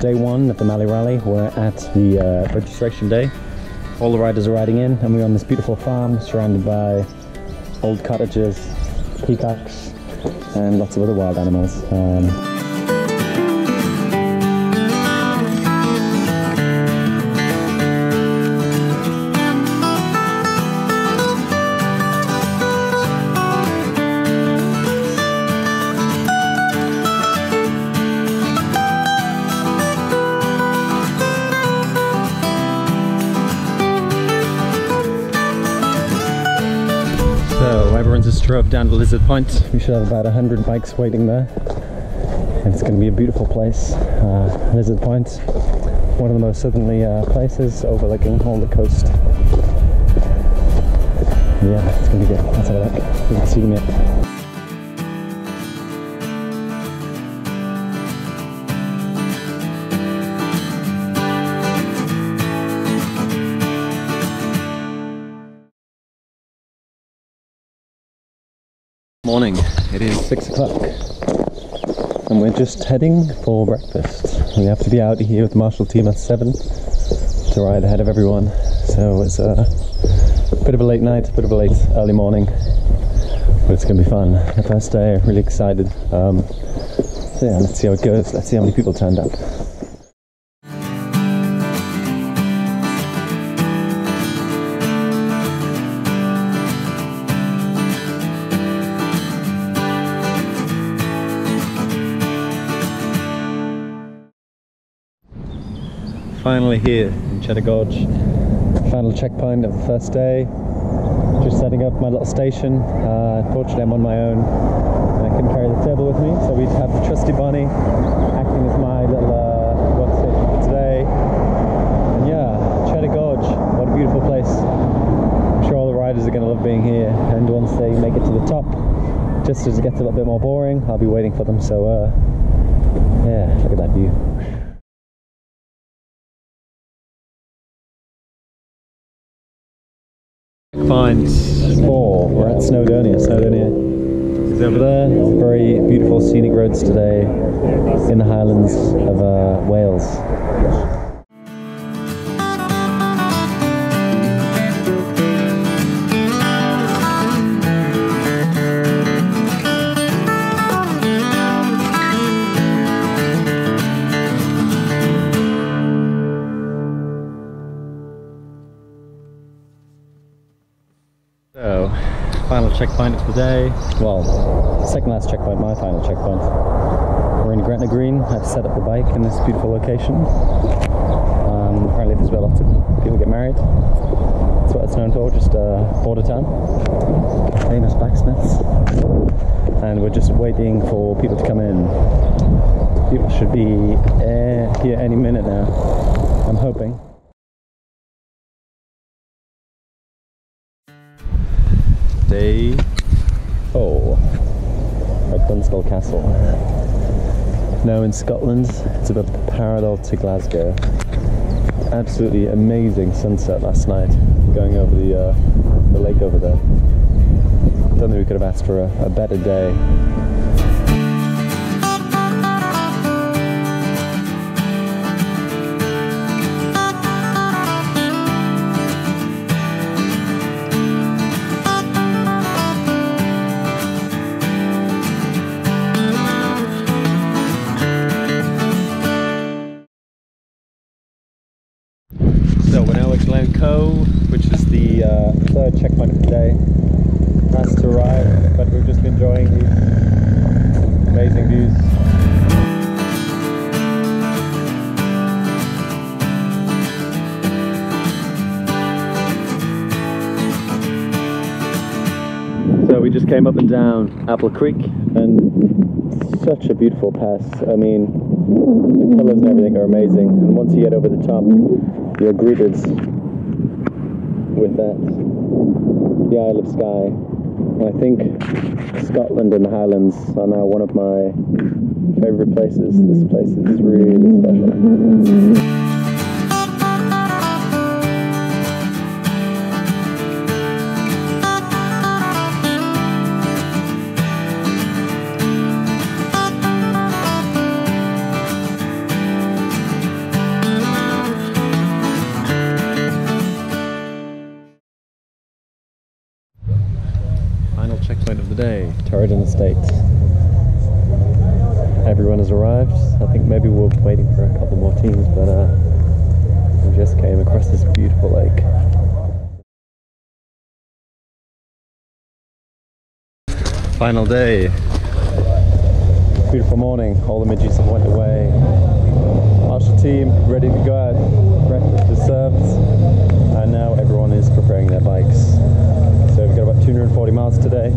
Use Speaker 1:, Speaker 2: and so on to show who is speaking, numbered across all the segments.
Speaker 1: day one of the Malle Rally. We're at the uh, registration day. All the riders are riding in, and we're on this beautiful farm surrounded by old cottages, peacocks, and lots of other wild animals. Um, everyone's just drove down to Lizard Point. We should have about 100 bikes waiting there. And it's going to be a beautiful place. Uh, Lizard Point, one of the most southerly uh, places overlooking all the coast. Yeah, it's going to be good. Let's have a look. We can see Morning. It is six o'clock, and we're just heading for breakfast. We have to be out here with the marshal team at seven to ride ahead of everyone. So it's a bit of a late night, a bit of a late early morning, but it's gonna be fun. The first day, really excited. Um, so yeah, let's see how it goes. Let's see how many people turned up. Finally here in Cheddar Gorge. Final checkpoint of the first day. Just setting up my little station. Uh, unfortunately, I'm on my own. And I couldn't carry the table with me, so we have the trusty Bonnie acting as my little uh, workstation for today. And yeah, Cheddar Gorge, what a beautiful place. I'm sure all the riders are going to love being here. And once they make it to the top, just as it gets a little bit more boring, I'll be waiting for them. So uh, yeah, look at that view. Find four. We're at Snowdonia. Snowdonia is over there. Very beautiful scenic roads today in the Highlands of uh, Wales. Final checkpoint of the day. Well, second last checkpoint, my final checkpoint. We're in Gretna Green. I've set up the bike in this beautiful location. Um, apparently, this is where lots of people get married. That's what it's known for, just a border town. Famous blacksmiths. And we're just waiting for people to come in. People should be here any minute now. I'm hoping. Day four at Dunskull Castle. Now in Scotland, it's about parallel to Glasgow. Absolutely amazing sunset last night, going over the uh, the lake over there. Don't think we could have asked for a, a better day. Cove, which is the uh, third checkpoint of the day. Fast to arrive, but we've just enjoying these amazing views. So we just came up and down Applecross, and such a beautiful pass. I mean, the colours and everything are amazing. And once you get over the top, you're greeted with that, the Isle of Skye. I think Scotland and the Highlands are now one of my favourite places. This place is really special. Today, Torridon Estate. Everyone has arrived. I think maybe we're waiting for a couple more teams, but uh, we just came across this beautiful lake. Final day. Beautiful morning. All the midges have went away. marshal team ready to go out. Breakfast is served, and now everyone is preparing their bikes. So we've got about 240 miles today.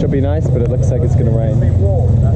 Speaker 1: Should be nice, but it looks like it's going to rain.